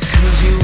Because you